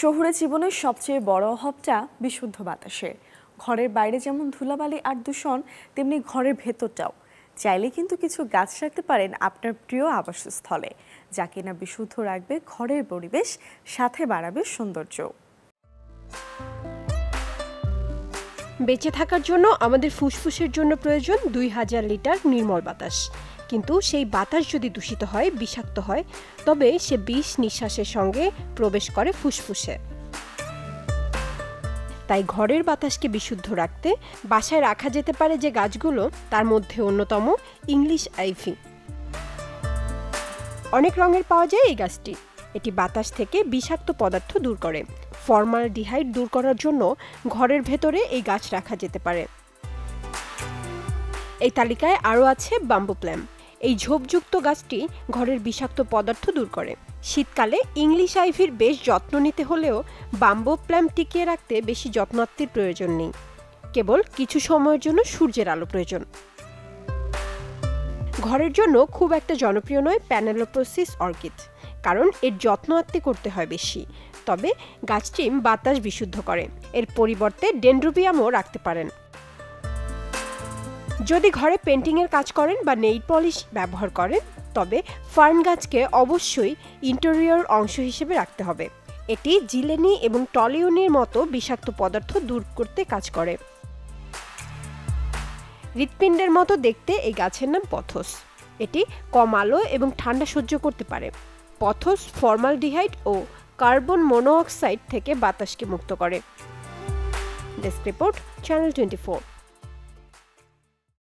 শহুরে জীবনের সবচেয়ে বড় অভাবটা বিশুদ্ধ বাতাসে ঘরের বাইরে যেমন ধুলাবালি আর দূষণ, তেমনি ঘরের ভেতরটাও। চাইলে কিন্তু কিছু গাছ রাখতে পারেন আপনার প্রিয় আবাসস্থলে, যা কিনা বিশুদ্ধ রাখবে ঘরের পরিবেশ, সাথে বাড়াবে সৌন্দর্য। বেঁচে থাকার জন্য আমাদের ফুসফুসের জন্য প্রয়োজন দুই হাজার লিটার নির্মল বাতাস। কিন্তু সেই বাতাস যদি দূষিত হয়, বিষাক্ত হয়, তবে সে বিষ নিঃশ্বাসের সঙ্গে প্রবেশ করে ফুসফুসে। তাই ঘরের বাতাসকে বিশুদ্ধ রাখতে বাসায় রাখা যেতে পারে যে গাছগুলো, তার মধ্যে অন্যতম ইংলিশ আইভি। অনেক রঙের পাওয়া যায় এই গাছটি। এটি বাতাস থেকে বিষাক্ত পদার্থ দূর করে। ফর্মাল ডিহাইড দূর করার জন্য ঘরের ভেতরে এই গাছ রাখা যেতে পারে। এই তালিকায় আরও আছে বাম্বু প্ল্যাম এই ঝোপযুক্ত গাছটি ঘরের বিষাক্ত পদার্থ দূর করে। শীতকালে ইংলিশ আইভির বেশ যত্ন নিতে হলেও বাম্বো প্ল্যাম টিকিয়ে রাখতে বেশি যত্নাত্তির প্রয়োজন নেই। কেবল কিছু সময়ের জন্য সূর্যের আলো প্রয়োজন। ঘরের জন্য খুব একটা জনপ্রিয় নয় প্যানেলোপ্রোসিস অর্কিড, কারণ এর যত্ন আত্মে করতে হয় বেশি। তবে গাছটি বাতাস বিশুদ্ধ করে। এর পরিবর্তে ডেন্ড্রোবিয়ামও রাখতে পারেন। যদি ঘরে পেন্টিংয়ের কাজ করেন বা নেইল পলিশ ব্যবহার করেন, তবে ফার্ন গাছকে অবশ্যই ইন্টেরিয়র অংশ হিসেবে রাখতে হবে। এটি জিলেনি এবং টলিউনির মতো বিষাক্ত পদার্থ দূর করতে কাজ করে। হৃৎপিণ্ডের মতো দেখতে এই গাছের নাম পথস। এটি কম আলো এবং ঠান্ডা সহ্য করতে পারে। পথস ফর্মালডিহাইড ও কার্বন মনোঅক্সাইড থেকে বাতাসকে মুক্ত করে। Desk report, channel twenty